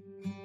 Mm-hmm.